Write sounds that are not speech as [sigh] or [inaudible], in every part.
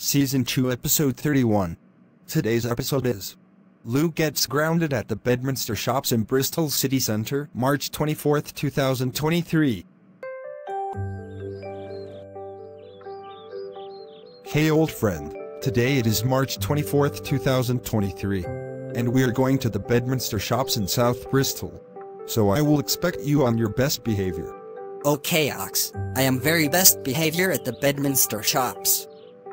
Season 2, Episode 31. Today's episode is Lou gets grounded at the Bedminster Shops in Bristol City Centre, March 24th, 2023. Hey, old friend. Today it is March 24th, 2023. And we are going to the Bedminster Shops in South Bristol. So I will expect you on your best behavior. Okay, Ox. I am very best behavior at the Bedminster shops.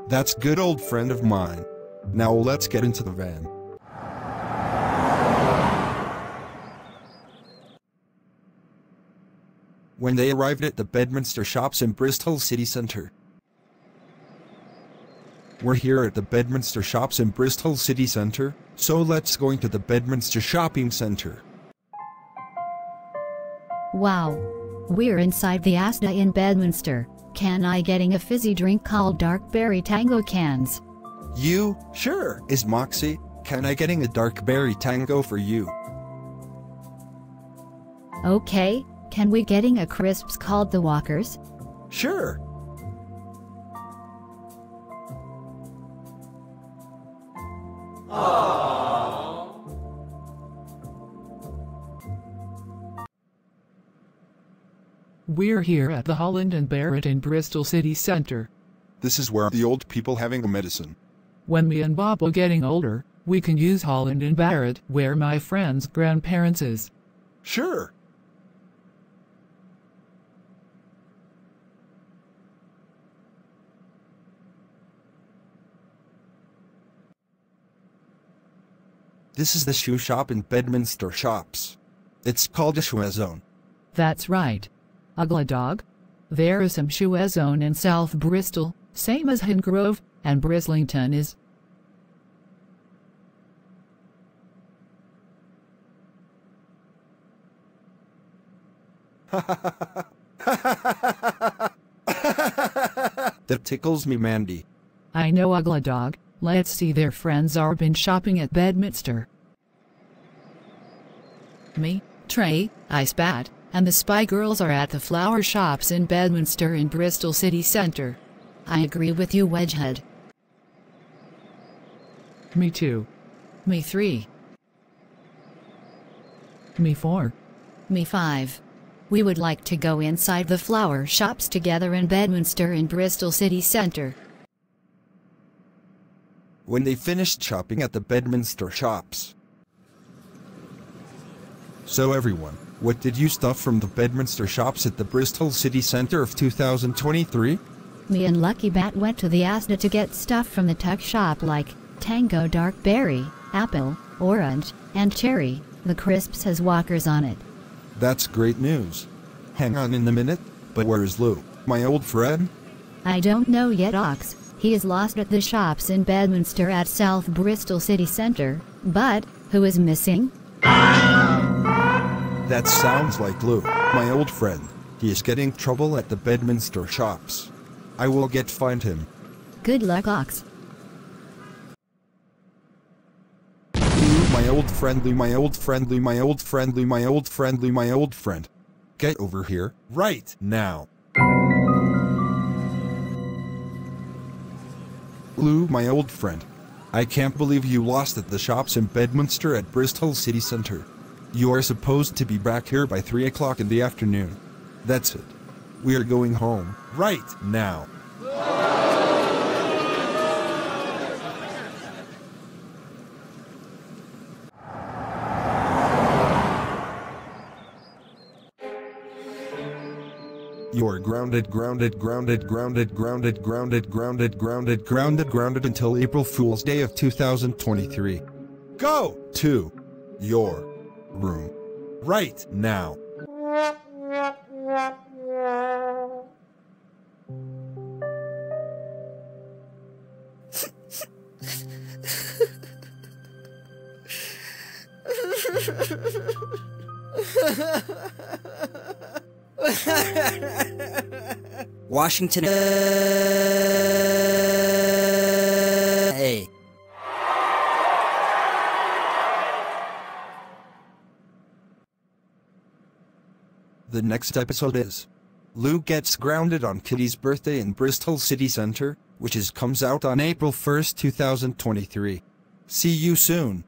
That's good old friend of mine. Now let's get into the van. When they arrived at the Bedminster shops in Bristol city centre. We're here at the Bedminster shops in Bristol city centre, so let's go into the Bedminster shopping centre. Wow. We're inside the Asda in Bedminster. Can I getting a fizzy drink called Dark Berry Tango cans? You? Sure. Is Moxie? Can I getting a dark berry tango for you? Okay. Can we getting a crisps called the Walkers? Sure. Ah. We're here at the Holland and Barrett in Bristol City Centre. This is where the old people having a medicine. When me and Bob are getting older, we can use Holland and Barrett where my friend's grandparents is. Sure. This is the shoe shop in Bedminster Shops. It's called a shoe zone. That's right. Ugly dog. There is some shoe zone in South Bristol, same as Hengrove and Brislington is. [laughs] That tickles me, Mandy. I know Ugly dog. Let's see their friends are been shopping at Bedminster. Me, Trey, Ice Bat, and the Spy Girls are at the flower shops in Bedminster in Bristol City Centre. I agree with you, Wedgehead. Me too. Me 3. Me four. Me 5. We would like to go inside the flower shops together in Bedminster in Bristol City Centre. When they finished shopping at the Bedminster shops. So everyone, what did you stuff from the Bedminster shops at the Bristol City Centre of 2023? Me and Lucky Bat went to the Asda to get stuff from the tuck shop like Tango Dark Berry, Apple, Orange, and Cherry. The crisps has walkers on it. That's great news. Hang on in a minute, but where is Lou, my old friend? I don't know yet, Ox. He is lost at the shops in Bedminster at South Bristol City Centre. But, who is missing? That sounds like Lou, my old friend. He is getting trouble at the Bedminster shops. I will get find him. Good luck, Ox. Lou, my old friendly, my old friendly, my old friendly, my old friend, Lou, my old friend. Get over here, right now. Lou, my old friend. I can't believe you lost at the shops in Bedminster at Bristol City Centre. You are supposed to be back here by 3 o'clock in the afternoon. That's it. We are going home, right now. You are grounded, grounded, grounded, grounded, grounded, grounded, grounded, grounded, grounded, grounded until April Fool's Day of 2023. Go to your room right now. Washington. Uh, The next episode is Lou gets grounded on Kitty's birthday in Bristol City Centre, which is comes out on April 1st, 2023. See you soon.